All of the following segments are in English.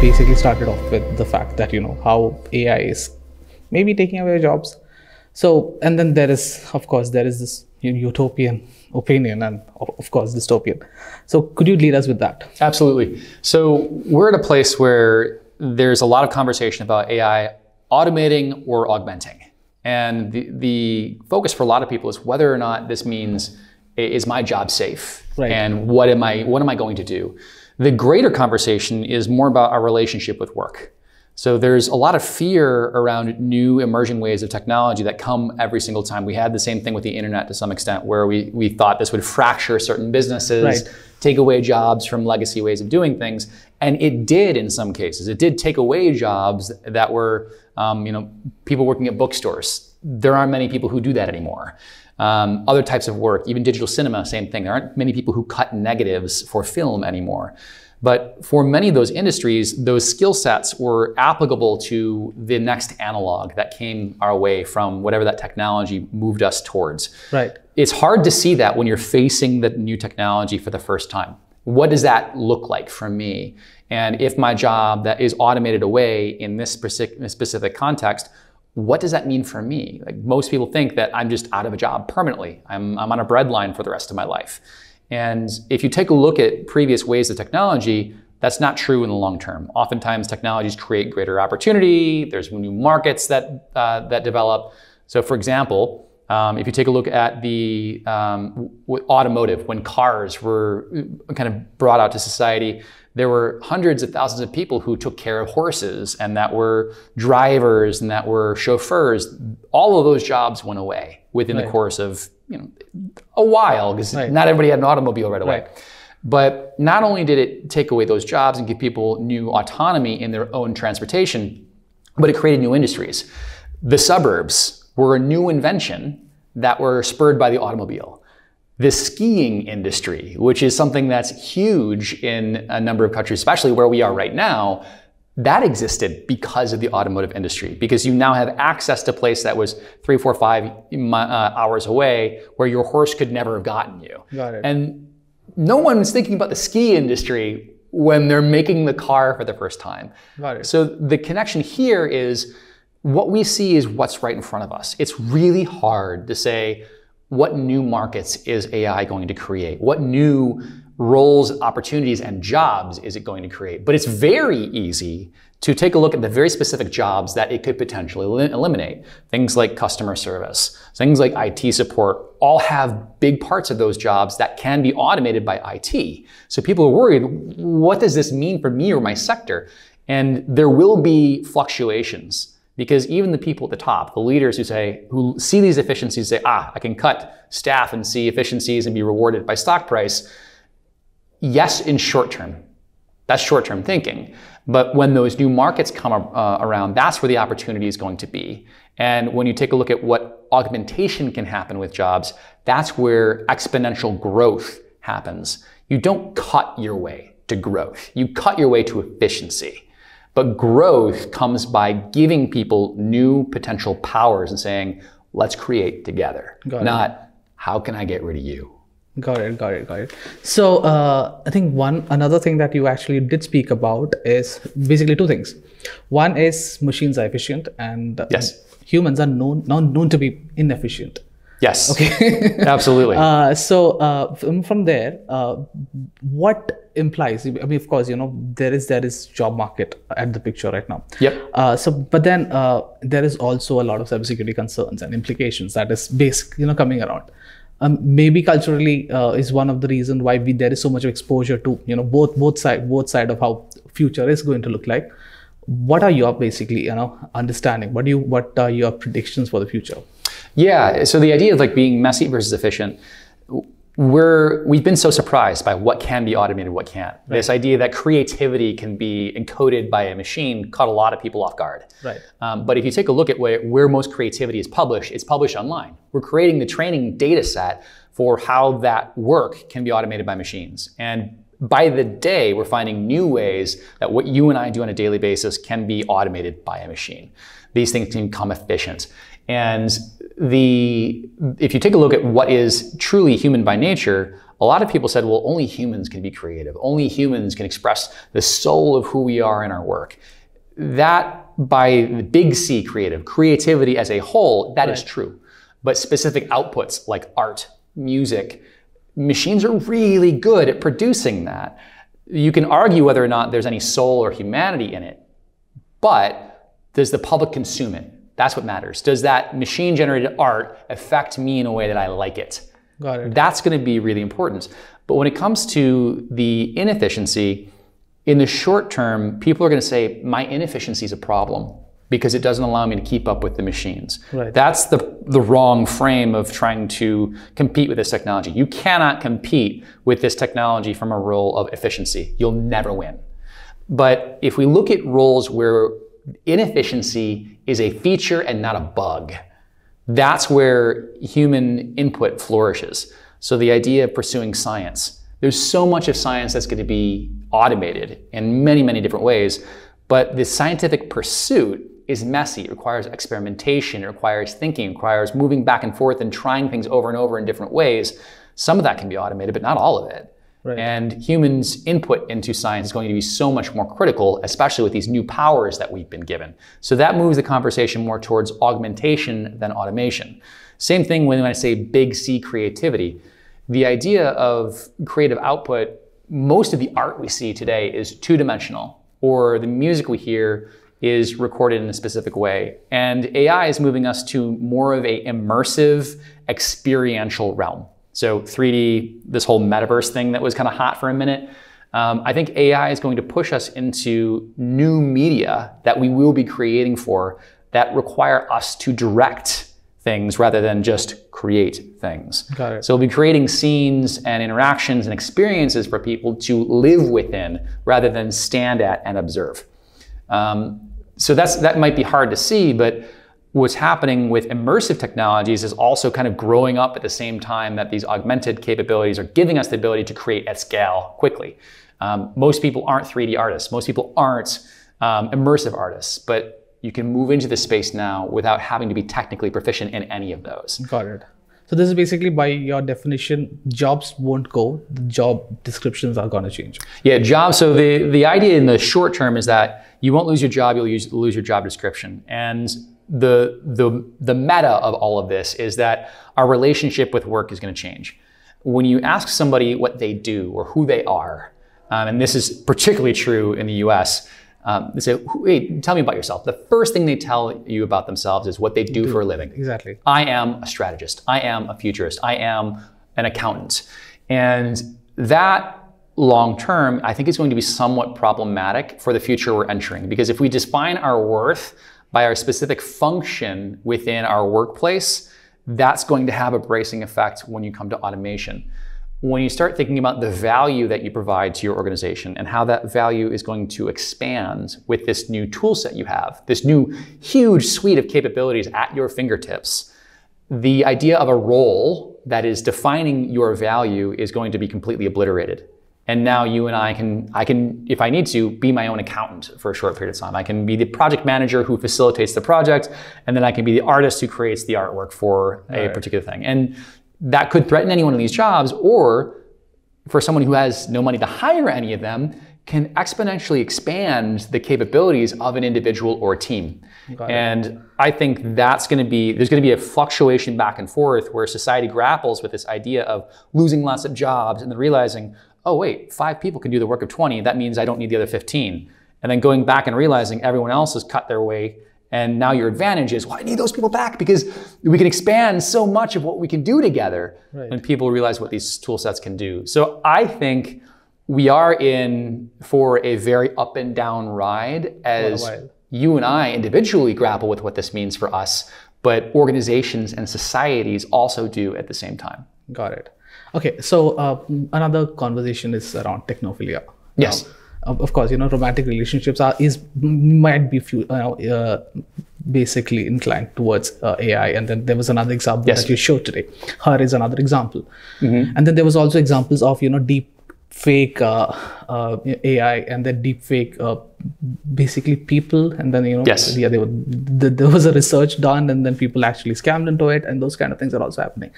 basically started off with the fact that you know how AI is maybe taking away jobs. So, and then there is, of course, there is this utopian opinion and of course dystopian. So, could you lead us with that? Absolutely. So, we're at a place where there's a lot of conversation about AI automating or augmenting. And the, the focus for a lot of people is whether or not this means is my job safe? Right. And what am I what am I going to do? The greater conversation is more about our relationship with work. So there's a lot of fear around new emerging ways of technology that come every single time. We had the same thing with the internet to some extent where we, we thought this would fracture certain businesses, Right. take away jobs from legacy ways of doing things. And it did in some cases. It did take away jobs that were, um, you know, people working at bookstores. There aren't many people who do that anymore. Um, other types of work, even digital cinema, same thing. There aren't many people who cut negatives for film anymore. But for many of those industries, those skill sets were applicable to the next analog that came our way from whatever that technology moved us towards. Right. It's hard to see that when you're facing the new technology for the first time. What does that look like for me? And if my job that is automated away in this specific, specific context, what does that mean for me? Like most people think that I'm just out of a job permanently. I'm, I'm on a breadline for the rest of my life. And if you take a look at previous ways of technology, that's not true in the long term. Oftentimes, technologies create greater opportunity. There's new markets that uh, that develop. So, for example, um, if you take a look at the um, automotive, when cars were uh, kind of brought out to society, there were hundreds of thousands of people who took care of horses and that were drivers and that were chauffeurs. All of those jobs went away within the course of you know a while because Right. not everybody had an automobile right away. Right. But not only did it take away those jobs and give people new autonomy in their own transportation, but it created new industries. The suburbs were a new invention that were spurred by the automobile. The skiing industry, which is something that's huge in a number of countries, especially where we are right now, that existed because of the automotive industry. Because you now have access to a place that was three, four, five uh, hours away, where your horse could never have gotten you. Got it. And no one's thinking about the ski industry when they're making the car for the first time. Got it. So the connection here is what we see is what's right in front of us. It's really hard to say what new markets is AI going to create? What new roles, opportunities, and jobs is it going to create? But it's very easy to take a look at the very specific jobs that it could potentially eliminate. Things like customer service, things like IT support, all have big parts of those jobs that can be automated by IT. So people are worried, what does this mean for me or my sector? And there will be fluctuations because even the people at the top, the leaders who say, who see these efficiencies say, ah, I can cut staff and see efficiencies and be rewarded by stock price. Yes, in short term. That's short term thinking. But when those new markets come uh, around, that's where the opportunity is going to be. And when you take a look at what augmentation can happen with jobs, that's where exponential growth happens. You don't cut your way to growth, you cut your way to efficiency. But growth comes by giving people new potential powers and saying, let's create together. Got it. Not, how can I get rid of you? Got it, got it, got it. So uh, I think one another thing that you actually did speak about is basically two things. One is machines are efficient, and Yes. humans are known known known to be inefficient. Yes. Okay. Absolutely. Uh, so uh, from, from there, uh, what implies? I mean, of course, you know there is there is job market at the picture right now. Yep. Uh, so, but then uh, there is also a lot of cybersecurity concerns and implications that is basic, you know, coming around. Um, maybe culturally uh, is one of the reason why we, there is so much exposure to you know both both side both side of how future is going to look like. What are your basically you know understanding? What do you what are your predictions for the future? Yeah. So the idea of like being messy versus efficient, we're we've been so surprised by what can be automated, what can't. This idea that creativity can be encoded by a machine caught a lot of people off guard. Right. Um, but if you take a look at where, where most creativity is published, it's published online. We're creating the training data set for how that work can be automated by machines. And by the day, we're finding new ways that what you and I do on a daily basis can be automated by a machine. These things can become efficient. And the if you take a look at what is truly human by nature, a lot of people said, well, only humans can be creative. Only humans can express the soul of who we are in our work. That by the big C creative, creativity as a whole, that is true. But specific outputs like art, music, machines are really good at producing that. You can argue whether or not there's any soul or humanity in it, but does the public consume it? That's what matters. Does that machine generated art affect me in a way that I like it? Got it. That's going to be really important. But when it comes to the inefficiency, in the short term, people are going to say, my inefficiency is a problem because it doesn't allow me to keep up with the machines. Right. That's the, the wrong frame of trying to compete with this technology. You cannot compete with this technology from a role of efficiency. You'll never win. But if we look at roles where inefficiency is a feature and not a bug, that's where human input flourishes. So the idea of pursuing science. There's so much of science that's going to be automated in many, many different ways, but the scientific pursuit is messy. It requires experimentation, it requires thinking, it requires moving back and forth and trying things over and over in different ways. Some of that can be automated, but not all of it. Right. And humans' input into science is going to be so much more critical, especially with these new powers that we've been given. So that moves the conversation more towards augmentation than automation. Same thing when I say big C creativity. The idea of creative output, most of the art we see today is two dimensional, or the music we hear is recorded in a specific way. And AI is moving us to more of a immersive, experiential realm. So 3D, this whole metaverse thing that was kind of hot for a minute. Um, I think AI is going to push us into new media that we will be creating for that require us to direct things rather than just create things. Got it. So we'll be creating scenes and interactions and experiences for people to live within rather than stand at and observe. Um, so that's that might be hard to see, but what's happening with immersive technologies is also kind of growing up at the same time that these augmented capabilities are giving us the ability to create at scale quickly. Um, most people aren't 3D artists. Most people aren't um, immersive artists, but you can move into this space now without having to be technically proficient in any of those. Got it. So this is basically by your definition, jobs won't go. The job descriptions are going to change. Yeah, jobs. So the the idea in the short term is that you won't lose your job. You'll use, lose your job description. And the the the meta of all of this is that our relationship with work is going to change. When you ask somebody what they do or who they are, um, and this is particularly true in the U.S. Um, they say, "Hey, tell me about yourself." The first thing they tell you about themselves is what they do for a living. Exactly. I am a strategist. I am a futurist. I am an accountant. And that long term, I think is going to be somewhat problematic for the future we're entering. Because if we define our worth by our specific function within our workplace, that's going to have a bracing effect when you come to automation. When you start thinking about the value that you provide to your organization and how that value is going to expand with this new tool set you have, this new huge suite of capabilities at your fingertips, the idea of a role that is defining your value is going to be completely obliterated. And now you and I can, I can, if I need to, be my own accountant for a short period of time. I can be the project manager who facilitates the project, and then I can be the artist who creates the artwork for a Right. particular thing. And that could threaten any one of these jobs, or for someone who has no money to hire any of them, can exponentially expand the capabilities of an individual or a team. And I think that's going to be, there's going to be a fluctuation back and forth where society grapples with this idea of losing lots of jobs and then realizing, oh, wait, five people can do the work of 20. That means I don't need the other 15. And then going back and realizing everyone else has cut their way. And now your advantage is, well, I need those people back because we can expand so much of what we can do together Right. when people realize what these tool sets can do. So I think we are in for a very up and down ride as you and I individually grapple with what this means for us, but organizations and societies also do at the same time. Got it. Okay, so uh, another conversation is around technophilia. Yes. Now, of course, you know, romantic relationships are is might be few, uh, uh, basically inclined towards uh, AI. And then there was another example Yes. that you showed today. Her is another example. And then there was also examples of you know deep fake uh, uh, AI and then deep fake uh, basically people and then you know Yes. yeah they were, th- there was a research done and then people actually scammed into it and those kind of things are also happening.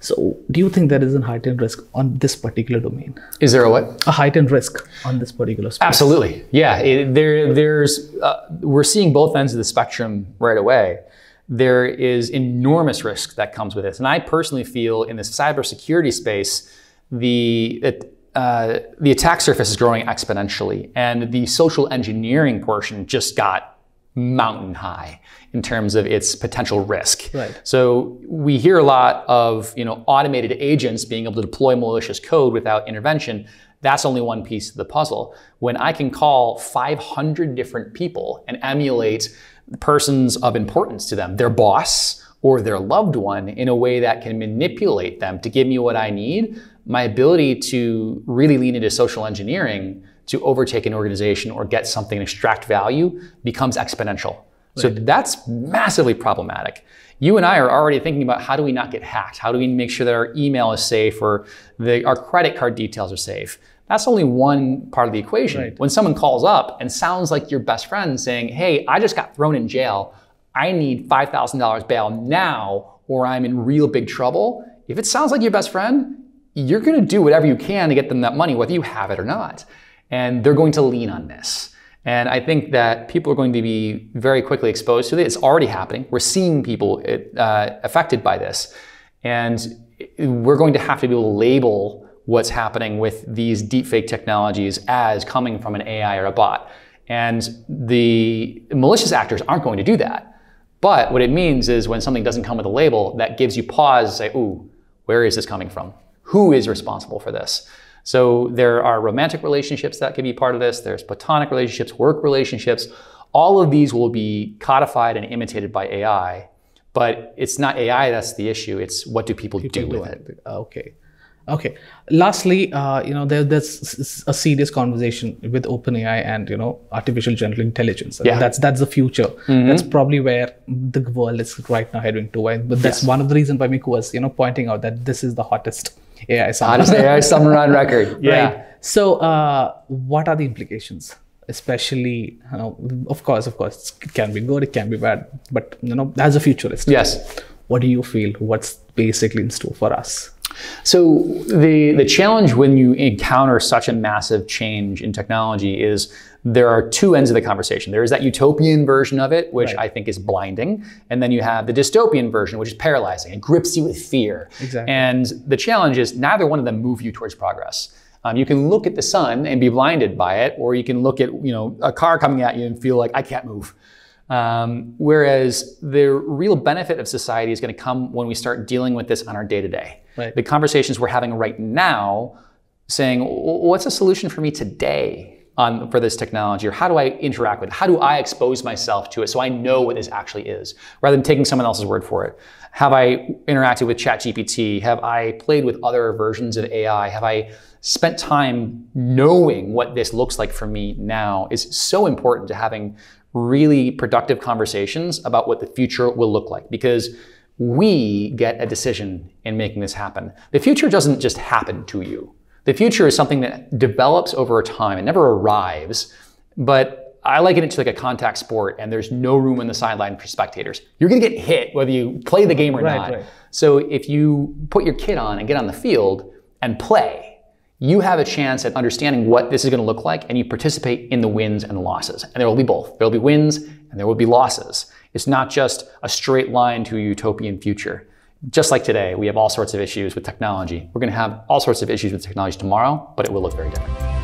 So do you think there is a heightened risk on this particular domain? Is there a what? A heightened risk on this particular space? Absolutely. Yeah. It, there, there's, uh, we're seeing both ends of the spectrum right away. There is enormous risk that comes with this. And I personally feel in the cybersecurity space, the, it, uh, the attack surface is growing exponentially. And the social engineering portion just got mountain high in terms of its potential risk. Right. So we hear a lot of you know automated agents being able to deploy malicious code without intervention. That's only one piece of the puzzle. When I can call 500 different people and emulate persons of importance to them, their boss or their loved one, in a way that can manipulate them to give me what I need, my ability to really lean into social engineering to overtake an organization or get something and extract value becomes exponential. So that's massively problematic. You and I are already thinking about how do we not get hacked? How do we make sure that our email is safe or the, our credit card details are safe? That's only one part of the equation. Right. When someone calls up and sounds like your best friend saying, Hey, I just got thrown in jail. I need $5,000 bail now or I'm in real big trouble. If it sounds like your best friend, you're going to do whatever you can to get them that money, whether you have it or not. And they're going to lean on this. And I think that people are going to be very quickly exposed to it. It's already happening. We're seeing people uh, affected by this. And we're going to have to be able to label what's happening with these deepfake technologies as coming from an AI or a bot. And the malicious actors aren't going to do that. But what it means is when something doesn't come with a label, that gives you pause to say, ooh, where is this coming from? Who is responsible for this? So there are romantic relationships that could be part of this. There's platonic relationships, work relationships. All of these will be codified and imitated by AI. But it's not AI that's the issue. It's what do people, do with it? Okay. Okay. Lastly, uh, you know, there, there's a serious conversation with OpenAI and you know artificial general intelligence. Yeah. That's that's the future. That's probably where the world is right now heading to. And but that's Yes. one of the reasons why Miku was you know pointing out that this is the hottest AI summer. Hottest AI summer on record. Yeah. Right. So, uh, what are the implications? Especially, you know, of course, of course, it can be good, it can be bad, but you know, as a futurist, Yes. what do you feel? What's basically in store for us? So the the challenge when you encounter such a massive change in technology is there are two ends of the conversation. There is that utopian version of it, which Right. I think is blinding, and then you have the dystopian version, which is paralyzing. It grips you with fear. Exactly. And the challenge is neither one of them move you towards progress. Um, you can look at the sun and be blinded by it, or you can look at you know a car coming at you and feel like I can't move. Um, whereas the real benefit of society is going to come when we start dealing with this on our day to day. The conversations we're having right now, saying, "What's a solution for me today on for this technology, or how do I interact with it? How do I expose myself to it so I know what this actually is, rather than taking someone else's word for it? Have I interacted with ChatGPT? Have I played with other versions of AI? Have I spent time knowing what this looks like for me now? Is so important to having really productive conversations about what the future will look like because we get a decision in making this happen. The future doesn't just happen to you. The future is something that develops over time. It never arrives, but I liken it to like a contact sport and there's no room on the sideline for spectators. You're going to get hit whether you play the game or Right, not. right. So if you put your kid on and get on the field and play, you have a chance at understanding what this is going to look like and you participate in the wins and losses. And there will be both. There will be wins and there will be losses. It's not just a straight line to a utopian future. Just like today, we have all sorts of issues with technology. We're going to have all sorts of issues with technology tomorrow, but it will look very different.